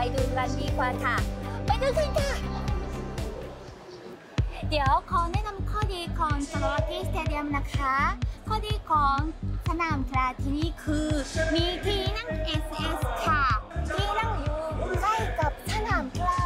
ไปดูกันดีกว่าค่ะ ไปดูกันค่ะ เดี๋ยวขอแนะนำข้อดีของโทโดโรกิสเตเดียมนะคะ ข้อดีของสนามกีฬาที่นี่คือ มีที่นั่ง SS ค่ะ ที่นั่งอยู่ใกล้กับสนามกีฬา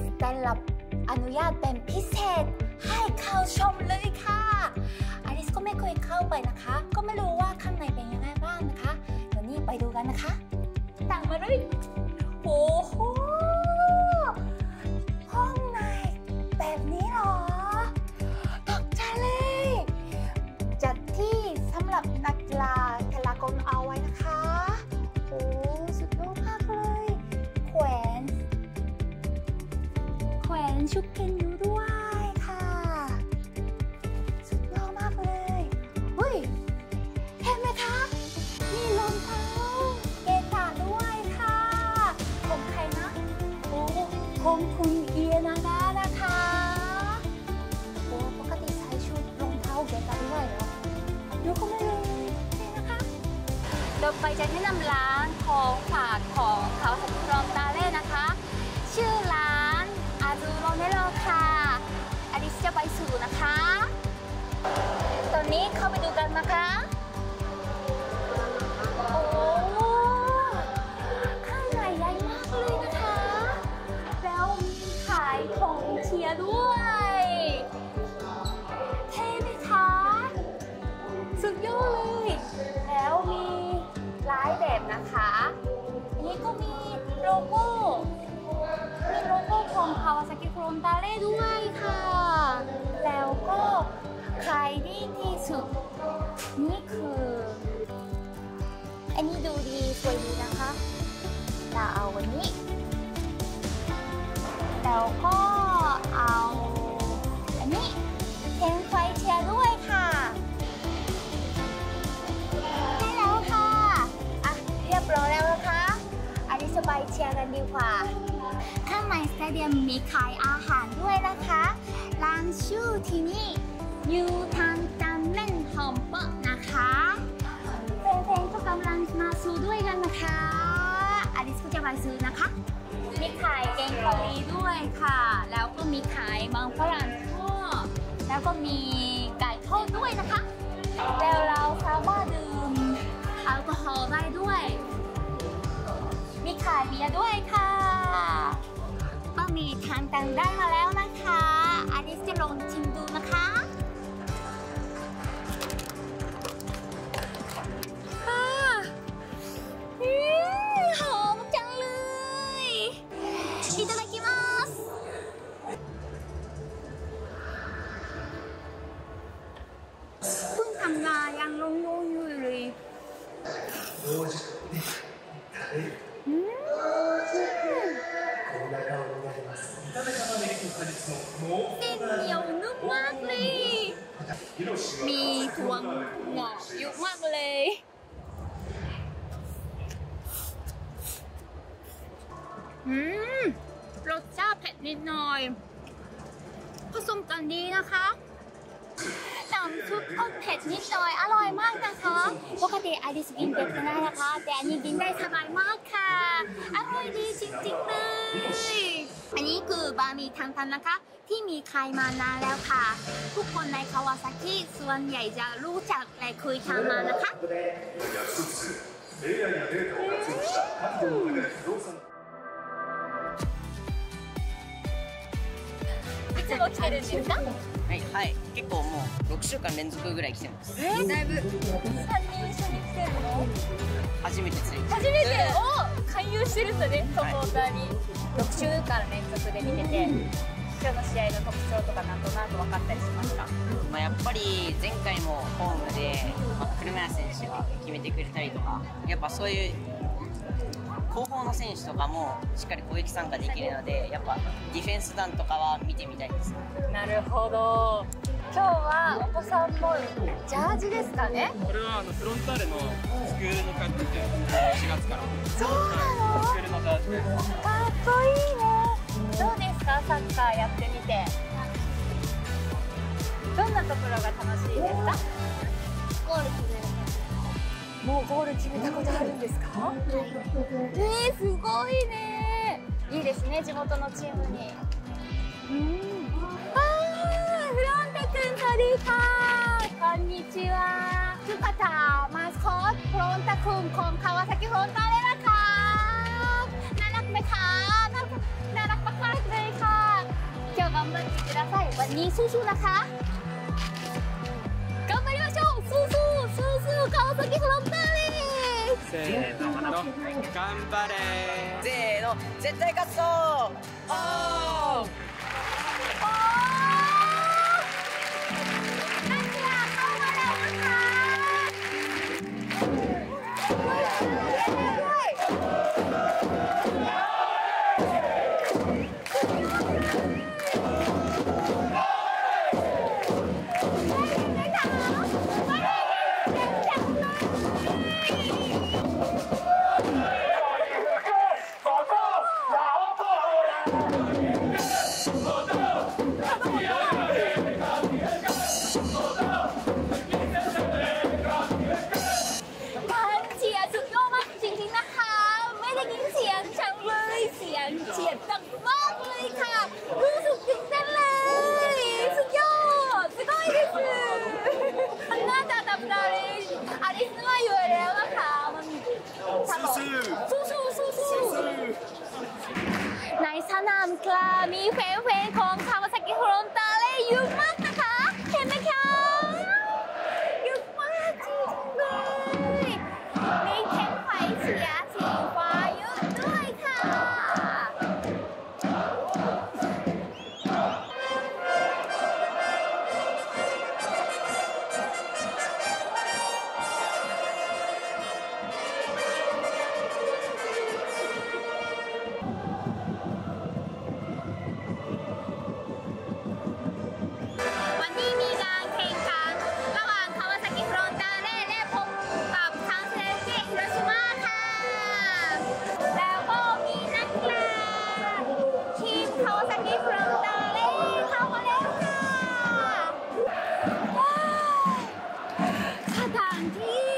อลิสได้รับอนุญาตเป็นพิเศษให้เข้าชมเลยค่ะอลิสก็ไม่เคยเข้าไปนะคะ ก็ไม่รู้ว่าข้างในเป็นยังไงบ้างนะคะ เดี๋ยวนี้ไปดูกันนะคะตางมาเลย ชุดเกนอยู่ด้วยค่ะ สุดยอดมากเลยเฮ้ยเห็นไหมคะมีรองเท้าเกตาด้วยค่ะของใครนะโอ้ของคุณเอียนาดานะคะโอ้ปกติใช้ชุดรองเท้าเกตาด้วยเหรอยูก็ไม่รู้นี่นะคะเราไปจะแนะนำร้านของฝาก ไปสู่นะคะ ตอนนี้เข้าไปดูกันนะคะ โอ้ข้างในใหญ่มากเลยนะคะ แล้วมีขายของเชียร์ด้วย เท่ไหมคะ สุดยอดเลย แล้วมีหลายแบบนะคะอันนี้ก็มีโลโก้มีโลโก้ของ Kawasaki Frontale ด้วยค่ะ ก็ขายดีที่สุด นี่คือ อันนี้ดูดีสวยดีนะคะเราเอาวันนี้แล้วก็เอาอันนี้เทนไฟเชียร์ด้วยค่ะได้แล้วค่ะอะ เรียบร้อยแล้วนะคะ อันนี้สบายเชียร์กันดีกว่า ข้างในสเตเดียมมีขายอาหารด้วยนะคะ ร้านชื่อที่นี่ยูทันจันเล่นหอมเปะนะคะแฟนๆก็กำลังมาซื้อด้วยกันนะคะอลิสก็จะไปซื้อนะคะ มีขายแกงกะหรี่ด้วยค่ะ แล้วก็มีขายมังฝรั่งทอดแล้วก็มีไก่ทอดด้วยนะคะแล้วเราสามารถดื่มแอลกอฮอล์ได้ด้วย มีขายเบียร์ด้วยค่ะ มีทางตังได้มาแล้วนะคะ อันนี้จะลองชิมดูนะคะ เส้นเหนียวนุ่มมากเลย มีถั่วงอกเยอะมากเลย อืม รสชาติเผ็ดนิดหน่อย ผสมกันดีนะคะน้ำซุปก็เผ็ดนิดหน่อยอร่อยมากนะคะ ปกติไอดิสกินเผ็ดไม่ได้นะคะ แต่อันนี้กินได้สบายมากค่ะ อร่อยดีจริงๆเลย อันนี้คือบะหมี่ทางทันนะคะ ที่มีขายมานานแล้วค่ะ ทุกคนในคาวาซากิส่วนใหญ่จะรู้จักและเคยทานมานะคะ AI やデータを活用した各業の中で不動産いつも来てるんですかはい、はい、結構もう6週間連続ぐらい来てます。えー、だいぶ3人一緒に来てるの初めて釣り。初めてお 勧誘してるんだねサポーターに、6週間連続で見てて今日の試合の特徴とかなんとなく分かったりしますかまあやっぱり前回もホームで、まあ、車屋選手が決めてくれたりとか、やっぱそういう後方の選手とかもしっかり攻撃参加できるのでやっぱディフェンス団とかは見てみたいですなるほど。今日はお子さんもジャージですかね？これはあのフロンターレのスクールに通って月からそうなのスクールのダーでかっこい。い。ねどうですかサッカーやってみてどんなところが楽しい。ですかゴール決めるもうゴール決めたことあるんですかえー、すごい。ねい。い。ですね地元のチームにうんあーフロント君鳥かこんにちは ชื่อกาตามาสคอตฟรอนตะคุมของคาวาซากิฟรอนตาเลยนะคะน่ารักไหมคะน่ารักน่ารักมากๆเลยค่ะ今日頑張ってくださいวันนี้สู้ๆนะคะ頑張りましょうสู้ๆสู้ๆ川崎フロンターレせーの頑張れせーの絶対勝つぞおー การเชียร์สุดยอดมากจริงๆนะคะ ไม่ได้ยินเสียงชังเลยเสียงเฉียดจังมากเลยค่ะรู้สึกถึงเต้นเลย สุดยอดสุดยอดเลยมัดสน่าในสนามกลามีเฟ้เฟ้ขอ ถานที่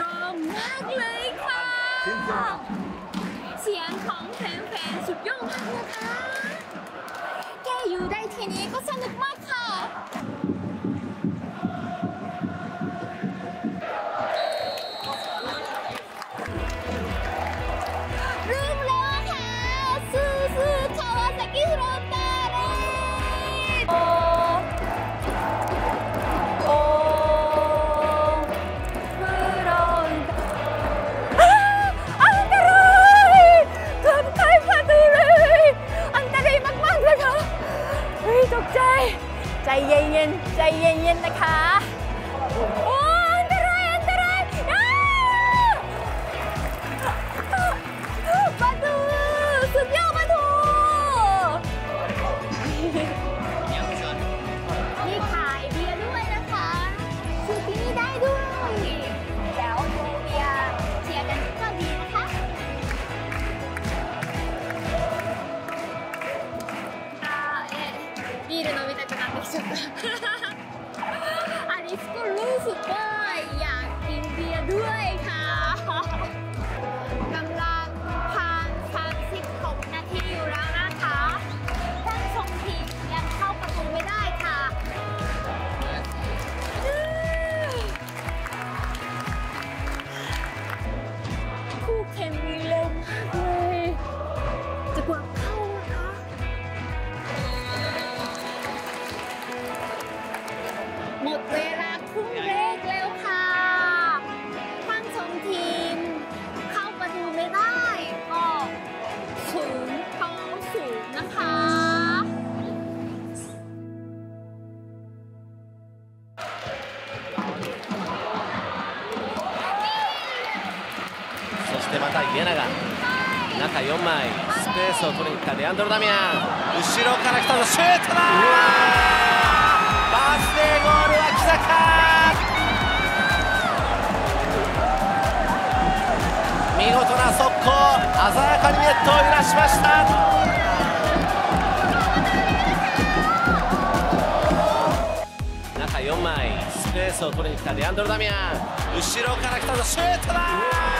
รอมมากเลยค่ะ เสียงของแฟนๆสุดยอดมากนะคะแค่อยู่ได้ทีนี้ก็สนุกมาก 中4枚スペースを取りに行ったレアンドロ・ダミアン。後ろから来たぞシュートだバースデーゴール脇坂見事な速攻鮮やかにネットを揺らしました。4枚スペースを取りに来たレアンドロ・ダミアン。後ろから来たぞシュートだ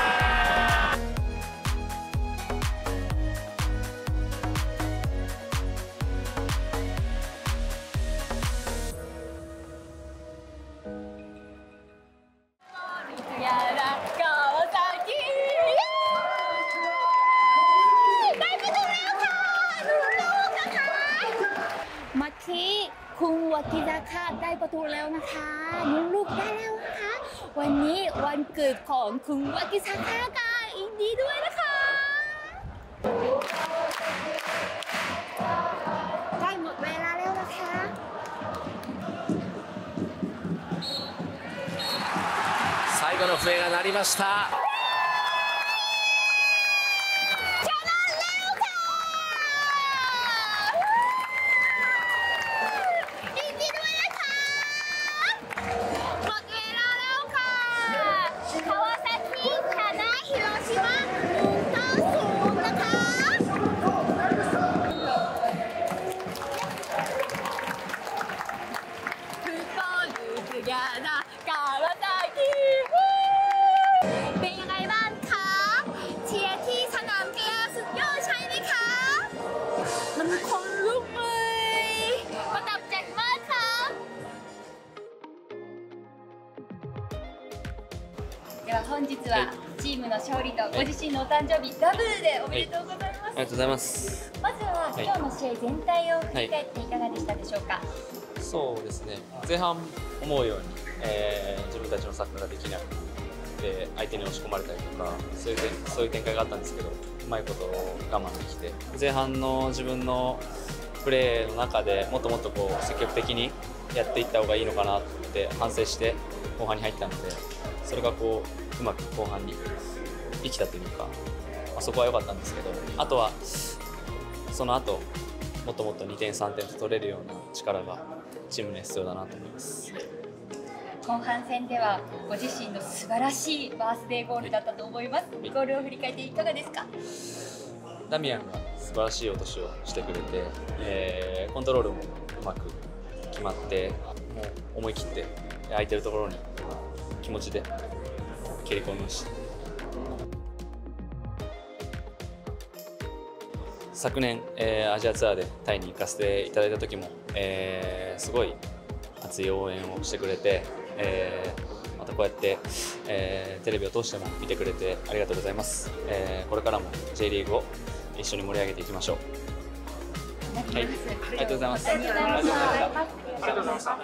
ประตูแล้วนะคะนุ่นลูกได้แล้วนะคะ วันนี้วันเกิดของคุณวัติราคาค่ะยินดีด้วยนะคะใกล้หมดเวลาแล้วนะคะ 最後の笛が鳴りました のお誕生日ダブルでおめでとうございます、ありがとうございます。まずは今日の試合全体を振り返っていかがでしたでしょうか、そうですね。前半思うように、えー自分たちのサッカーができなくて相手に押し込まれたりとかそういう展そういう展開があったんですけどうまいことを我慢できて前半の自分のプレーの中でもっともっとこう積極的にやっていった方がいいのかなって反省して後半に入ったのでそれがこううまく後半に生きたというか、まあ、そこは良かったんですけどあとはその後もっともっと2点3点と取れるような力がチームには必要だなと思います。後半戦ではご自身の素晴らしいバースデーゴールだったと思います。い。ゴールを振り返っていかがですか？ダミアンが素晴らしい落としをしてくれて、えーコントロールもうまく決まってもう思い切って空いてるところに気持ちで蹴り込みました昨年、えー、アジアツアーでタイに行かせていただいた時も、えー、すごい熱い応援をしてくれて、えー、またこうやって、えテレビを通しても見てくれてありがとうございます、えこれからも J リーグを一緒に盛り上げていきましょう。はい、ありがとうございます。ありがとうございました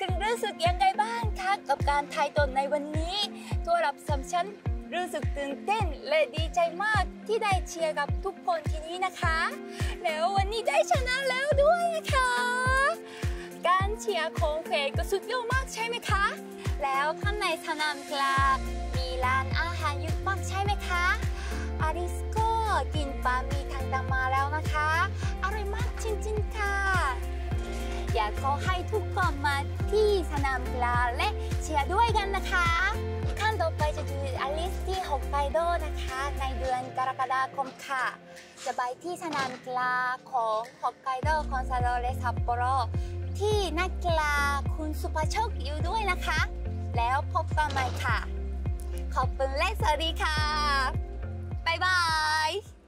คุณรู้สึกยังไงบ้างคะกับการทายตนในวันนี้ ตัวรับสำชันรู้สึกตื่นเต้นและดีใจมากที่ได้เชียร์กับทุกคนที่นี้นะคะ แล้ววันนี้ได้ชนะแล้วด้วยนะคะการเชียร์ของเฟก็สุดยอดมากใช่ไหมคะ แล้วข้างในสนามกลางมีร้านอาหารเยอะมากใช่ไหมคะอาริสก็กินปลามีทางดังมาแล้วนะคะ อร่อยมากจริงๆค่ะ อยากขอให้ทุกคนมาที่สนามกีฬาและเชียร์ด้วยกันนะคะ จะคืออลิสที่ฮอกไกโดนะคะ ในเดือนกรกฎาคมค่ะ จะไปที่สนามกีฬาของฮอกไกโดคอนซาโดเรซัปโปโรที่นักกีฬาคุณสุภโชคอยู่ด้วยนะคะ แล้วพบกันใหม่ค่ะ ขอบคุณและสวัสดีค่ะ บ๊ายบาย